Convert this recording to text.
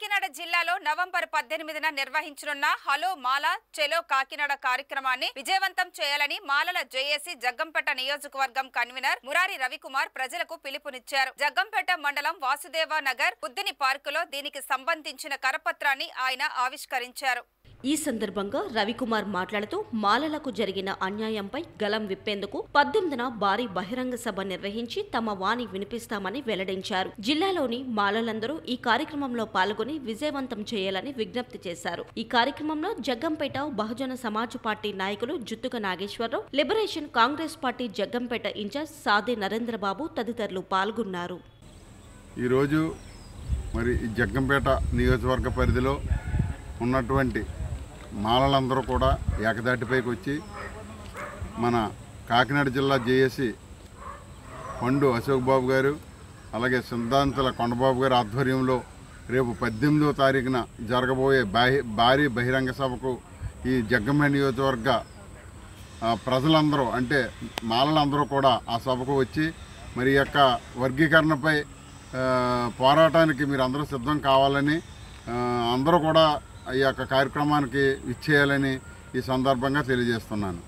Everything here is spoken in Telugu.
కాకినాడ జిల్లాలో నవంబర్ పద్దెనిమిదిన నిర్వహించనున్న హలో మాల చెలో కాకినాడ కార్యక్రమాన్ని విజయవంతం చేయాలని మాలల జేఏసీ జగ్గంపేట నియోజకవర్గం కన్వీనర్ మురారి రవికుమార్ ప్రజలకు పిలుపునిచ్చారు. జగ్గంపేట మండలం వాసుదేవ నగర్ బుద్ధిని పార్కులో దీనికి సంబంధించిన కరపత్రాన్ని ఆయన ఆవిష్కరించారు. ఈ సందర్భంగా రవికుమార్ మాట్లాడుతూ మాలలకు జరిగిన అన్యాయంపై గలం విప్పేందుకు పద్దెనిమిదిన భారీ బహిరంగ సభ నిర్వహించి తమ వాణి వినిపిస్తామని వెల్లడించారు. జిల్లాలోని మాలలందరూ ఈ కార్యక్రమంలో పాల్గొని విజయవంతం చేయాలని విజ్ఞప్తి చేశారు. ఈ కార్యక్రమంలో జగ్గంపేట బహుజన సమాజ్ పార్టీ నాయకులు Juttuka Nageswararao liberation Congress party Jaggampeta incharge Sade Narendrababu తదితరులు పాల్గొన్నారు. ఈరోజు మరి జగ్గంపేట నియోజకవర్గ పరిధిలో ఉన్నటువంటి మాలలందరూ కూడా ఏకదాటిపైకి వచ్చి మన కాకినాడ జిల్లా జేఏసి పండు అశోక్ బాబు గారు అలాగే సిద్ధాంతుల కొండబాబు గారి ఆధ్వర్యంలో రేపు పద్దెనిమిదో తారీఖున జరగబోయే బాహి భారీ బహిరంగ సభకు ఈ జగ్గమ్మ నియోజకవర్గ ప్రజలందరూ అంటే మాలలందరూ కూడా ఆ సభకు వచ్చి మరి యొక్క వర్గీకరణపై పోరాటానికి మీరు అందరూ సిద్ధం కావాలని అందరూ కూడా ఈ యొక్క కార్యక్రమానికి ఇచ్చేయాలని ఈ సందర్భంగా తెలియజేస్తున్నాను.